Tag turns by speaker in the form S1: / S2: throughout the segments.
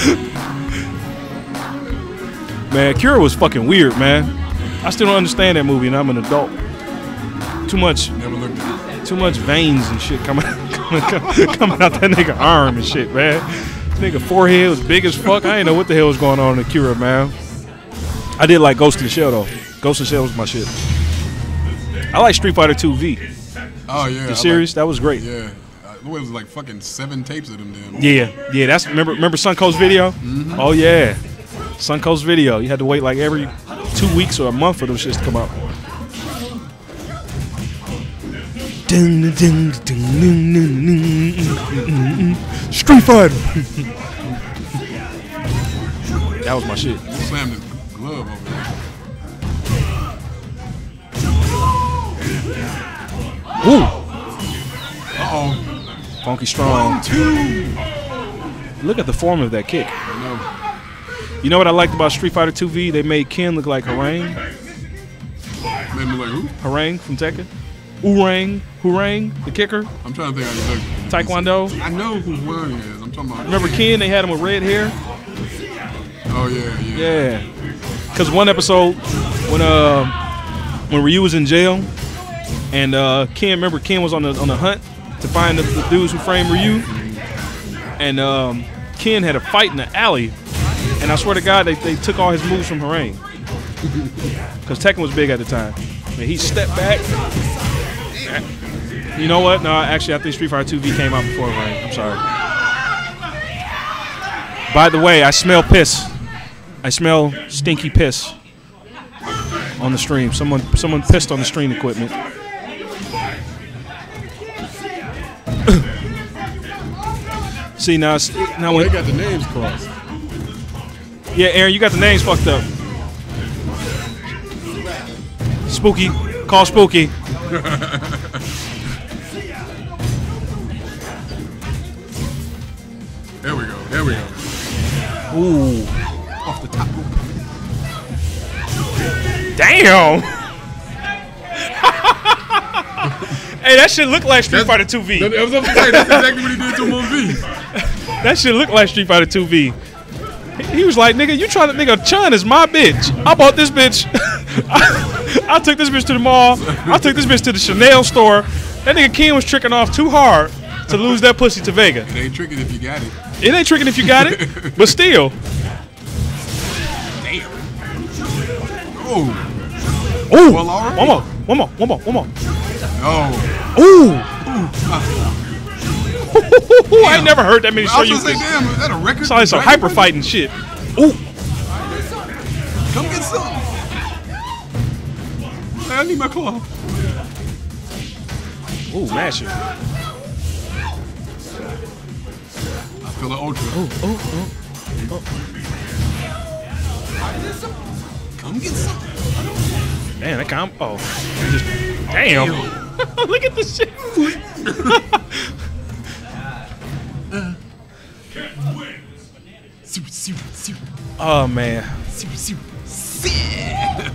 S1: man, Akira was fucking weird, man. I still don't understand that movie, and I'm an adult. Too much,
S2: Never looked at
S1: too much veins and shit coming coming, coming out that nigga arm and shit, man. This nigga forehead was big as fuck. I ain't know what the hell was going on in Akira, man. I did like Ghost in the Shell though. Ghost in the Shell was my shit. I like Street Fighter 2 V.
S2: Oh yeah.
S1: The series that was great.
S2: yeah what was it, like fucking seven tapes of them damn.
S1: Yeah, yeah. That's remember remember Suncoast video. Mm-hmm. Oh yeah, Suncoast video. You had to wait like every two weeks or a month for them shits to come out. Street fight. that was my shit.
S2: Slammed his glove over there.
S1: Ooh funky strong.
S2: Two.
S1: Look at the form of that kick.
S2: No.
S1: You know what I liked about Street Fighter 2V? They made Ken look like Hwoarang.
S2: Made me like who?
S1: Hwoarang from Tekken. Oorang, Hurang, the kicker.
S2: I'm trying to think. I just
S1: Taekwondo.
S2: I know who Wang is. I'm talking about.
S1: Remember Ken? They had him with red hair.
S2: Oh yeah, yeah.
S1: Yeah. Cause one episode when uh when Ryu was in jail, and uh Ken remember Ken was on the on the hunt to find the, the dudes who framed Ryu, and um Ken had a fight in the alley, and I swear to God they, they took all his moves from Hwoarang. Cause Tekken was big at the time. And he stepped back. You know what? No, actually, I think Street Fighter 2V came out before Hwoarang. I'm sorry. By the way, I smell piss. I smell stinky piss on the stream. Someone someone pissed on the stream equipment. See now, now
S2: Oh, they got the names crossed.
S1: yeah, Aaron, you got the names fucked up. Spooky, call Spooky.
S2: There we go. There we go.
S1: Ooh,
S2: Off the top
S1: damn. hey, that shit look like Street Fighter 2V.
S2: That, I was about to say, that's exactly what he did to him on V.
S1: That shit look like Street Fighter 2V. He- He was like, nigga, you trying to, nigga, Chun is my bitch. I bought this bitch. I, took this bitch to the mall. I took this bitch to the Chanel store. That nigga Ken was tricking off too hard to lose that pussy to Vega.
S2: It ain't tricking if you got it.
S1: It ain't tricking if you got it, but still.
S2: Damn. Oh.
S1: Ooh,
S2: Well,
S1: one more, one more, one more, one more.
S2: Oh.
S1: Ooh. I ain't never heard that many
S2: I
S1: show
S2: was
S1: you.
S2: gonna say, damn, is that a record?
S1: Like some hyper
S2: Ball?
S1: fighting shit. Ooh.
S2: Come get some. Hey, I need my claw.
S1: Ooh, mash it.
S2: I feel the ultra. Ooh, ooh, ooh. Oh. Come get some.
S1: Man, that comp. Oh, just damn. Look at the shit.
S2: Super, super, super,
S1: Oh man.
S2: super, super. super.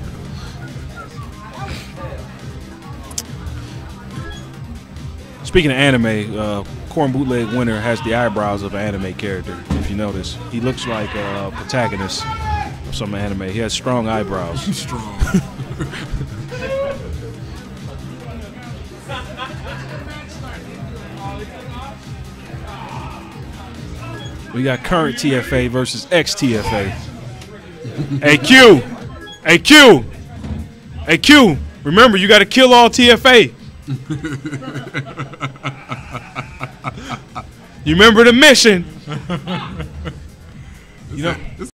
S1: Speaking of anime, uh, Corn Bootleg Winner has the eyebrows of an anime character. If you notice, he looks like a protagonist of some anime. He has strong eyebrows.
S2: Strong.
S1: We got current TFA versus ex TFA. hey Q, hey Q, hey Q. Remember, you got to kill all TFA. you remember the mission.
S2: You know, this